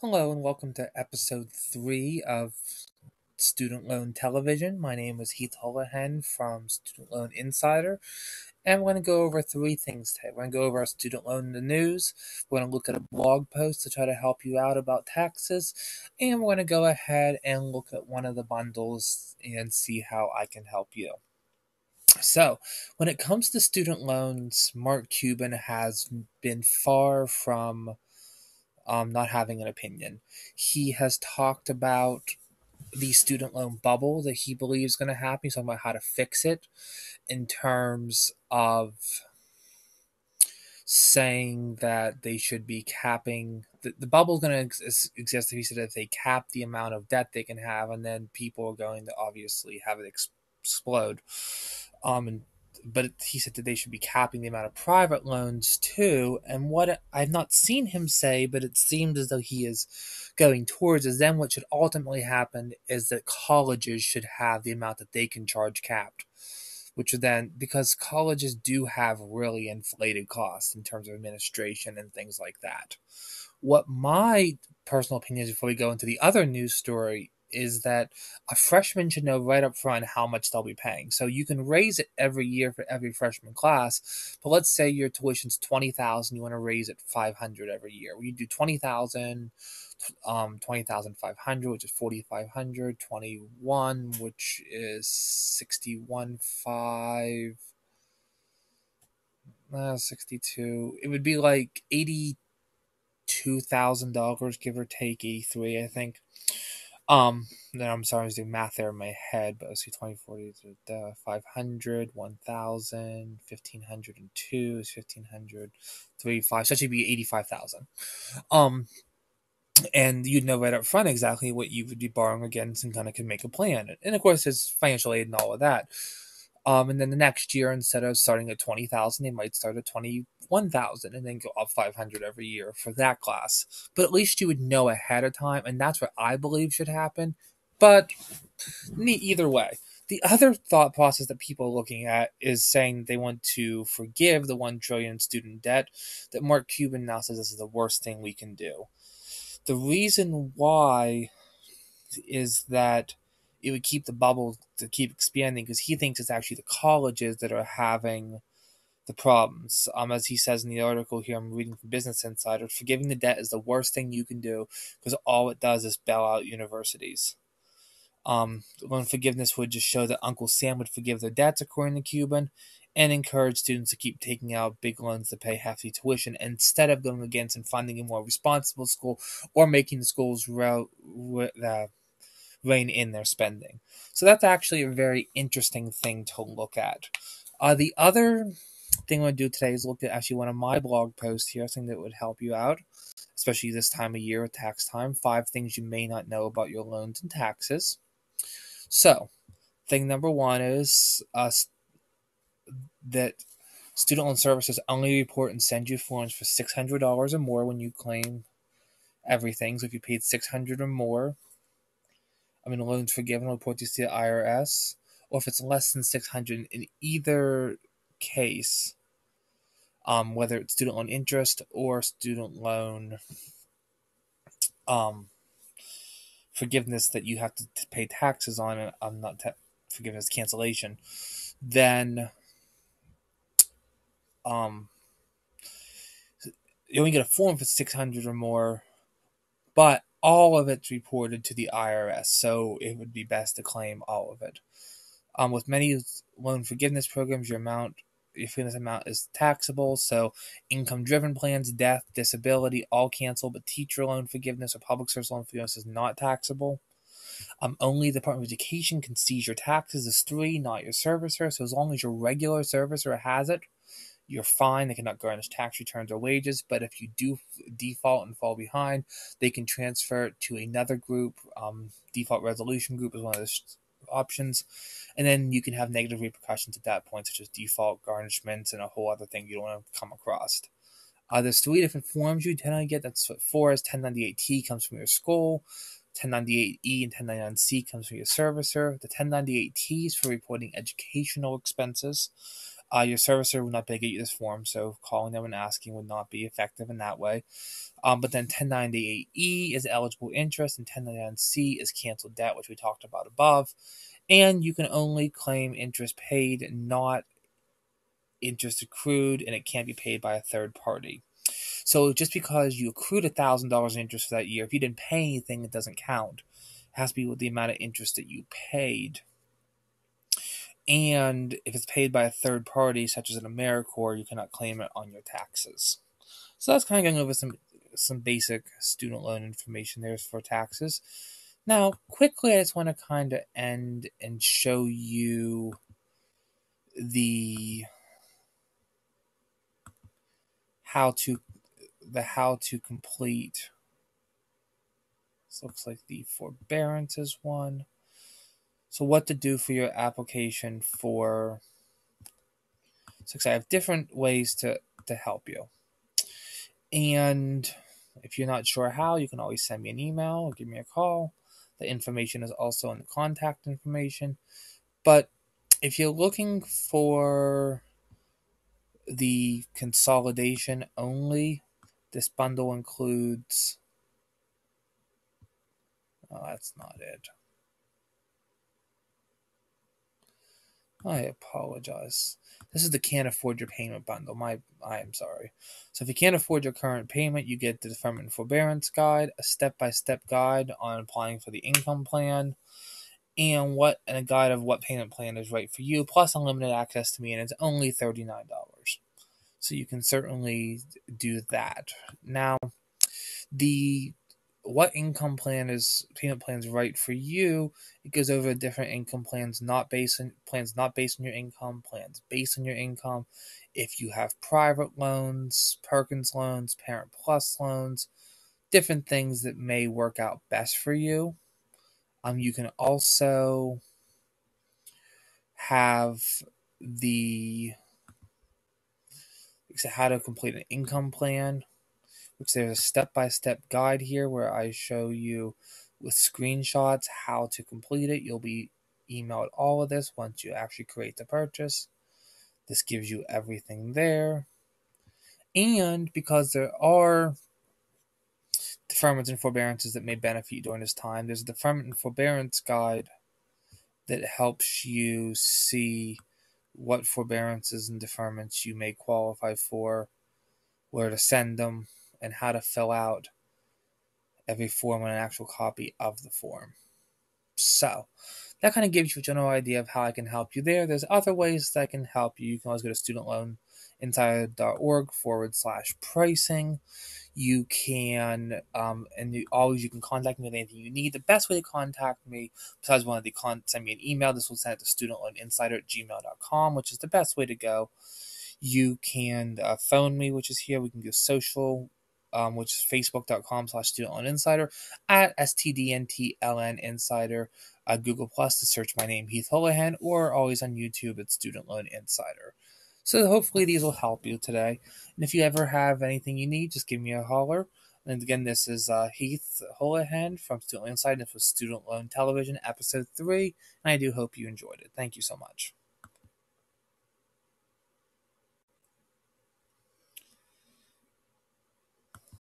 Hello and welcome to episode three of Student Loan Television. My name is Heath Holohan from Student Loan Insider, and we're going to go over three things today. We're going to go over our student loan in the news, we're going to look at a blog post to try to help you out about taxes, and we're going to go ahead and look at one of the bundles and see how I can help you. So, when it comes to student loans, Mark Cuban has been far from um, not having an opinion. He has talked about the student loan bubble that he believes is going to happen. He's talking about how to fix it in terms of saying that they should be capping the, the bubble is going to ex- exist if he said if they cap the amount of debt they can have and then people are going to obviously have it ex- explode um and but he said that they should be capping the amount of private loans too. And what I've not seen him say, but it seems as though he is going towards is then what should ultimately happen is that colleges should have the amount that they can charge capped. Which would then, because colleges do have really inflated costs in terms of administration and things like that. What my personal opinion is before we go into the other news story is that a freshman should know right up front how much they'll be paying. So you can raise it every year for every freshman class, but let's say your tuition's twenty thousand, you want to raise it five hundred every year. Well, you do twenty thousand, um, twenty thousand five hundred, which is forty five hundred, twenty one, which is sixty one five. Uh, 62 it would be like eighty two thousand dollars give or take 83 i think um, then I'm sorry, I was doing math there in my head, but let's see, 20, 40, uh, 500, 1,000, 1,502 is 1,500, 35, so that should be 85,000. Um, and you'd know right up front exactly what you would be borrowing against and kind of can make a plan. And of course, there's financial aid and all of that. Um, and then the next year, instead of starting at 20,000, they might start at 21,000 and then go up 500 every year for that class. But at least you would know ahead of time, and that's what I believe should happen. But either way, the other thought process that people are looking at is saying they want to forgive the 1 trillion student debt that Mark Cuban now says is the worst thing we can do. The reason why is that it would keep the bubble to keep expanding because he thinks it's actually the colleges that are having the problems. Um, as he says in the article here, I'm reading from Business Insider, forgiving the debt is the worst thing you can do because all it does is bail out universities. Um, loan forgiveness would just show that Uncle Sam would forgive their debts, according to Cuban, and encourage students to keep taking out big loans to pay hefty tuition instead of going against and funding a more responsible school or making the schools re- re- rein in their spending. So that's actually a very interesting thing to look at. Uh, the other thing I'm going to do today is look at actually one of my blog posts here, something that would help you out, especially this time of year, with tax time. Five things you may not know about your loans and taxes. So, thing number one is uh, that student loan services only report and send you forms for $600 or more when you claim everything. So if you paid 600 or more, I mean, loans forgiven will report these to the IRS, or if it's less than 600 in either case, um, whether it's student loan interest or student loan um, forgiveness that you have to pay taxes on, I'm um, not ta- forgiveness cancellation, then um, you only get a form for 600 or more, but all of it's reported to the IRS, so it would be best to claim all of it. Um, with many loan forgiveness programs, your amount, your forgiveness amount is taxable. So, income-driven plans, death, disability, all cancel. But teacher loan forgiveness or public service loan forgiveness is not taxable. Um, only the Department of Education can seize your taxes as three, not your servicer. So, as long as your regular servicer has it, you're fine. They cannot garnish tax returns or wages, but if you do default and fall behind, they can transfer to another group. Um, default resolution group is one of the options, and then you can have negative repercussions at that point, such as default garnishments and a whole other thing you don't want to come across. Uh, there's three different forms you tend to get. That's what four is. 1098T comes from your school. 1098E and 1099C comes from your servicer. The 1098T is for reporting educational expenses. Uh, your servicer would not be able to get you this form, so calling them and asking would not be effective in that way. Um, but then 1098E is eligible interest, and 1099C is canceled debt, which we talked about above. And you can only claim interest paid, not interest accrued, and it can't be paid by a third party. So just because you accrued $1,000 in interest for that year, if you didn't pay anything, it doesn't count. It has to be with the amount of interest that you paid. And if it's paid by a third party, such as an AmeriCorps, you cannot claim it on your taxes. So that's kind of going over some some basic student loan information there for taxes. Now, quickly, I just want to kind of end and show you the how to the how to complete. This looks like the forbearances one. So what to do for your application for so I have different ways to, to help you. And if you're not sure how, you can always send me an email or give me a call. The information is also in the contact information. But if you're looking for the consolidation only, this bundle includes. Oh, that's not it. I apologize. This is the can't afford your payment bundle. My, I am sorry. So if you can't afford your current payment, you get the deferment forbearance guide, a step-by-step guide on applying for the income plan, and what and a guide of what payment plan is right for you, plus unlimited access to me, and it's only $39. So you can certainly do that. Now, the what income plan is payment plans right for you it goes over different income plans not based on plans not based on your income plans based on your income. If you have private loans perkins loans parent plus loans different things that may work out best for you. Um, you can also have the how to complete an income plan which there's a step-by-step guide here where I show you with screenshots how to complete it. You'll be emailed all of this once you actually create the purchase. This gives you everything there. And because there are deferments and forbearances that may benefit you during this time, there's a deferment and forbearance guide that helps you see what forbearances and deferments you may qualify for, where to send them, and how to fill out every form and an actual copy of the form. So, that kind of gives you a general idea of how I can help you there. There's other ways that I can help you. You can always go to studentloaninsider.org forward slash pricing. You can, um, and you, always you can contact me with anything you need. The best way to contact me, besides one of the con- send me an email, this will send it to studentloaninsider at gmail.com, which is the best way to go. You can uh, phone me, which is here. We can do social um, which is facebook.com slash student loan insider, at STDNTLN insider, uh, Google Plus to search my name, Heath Holohan, or always on YouTube at Student Loan Insider. So hopefully these will help you today. And if you ever have anything you need, just give me a holler. And again, this is uh, Heath Holohan from Student Loan Insider. This was Student Loan Television, Episode 3. And I do hope you enjoyed it. Thank you so much.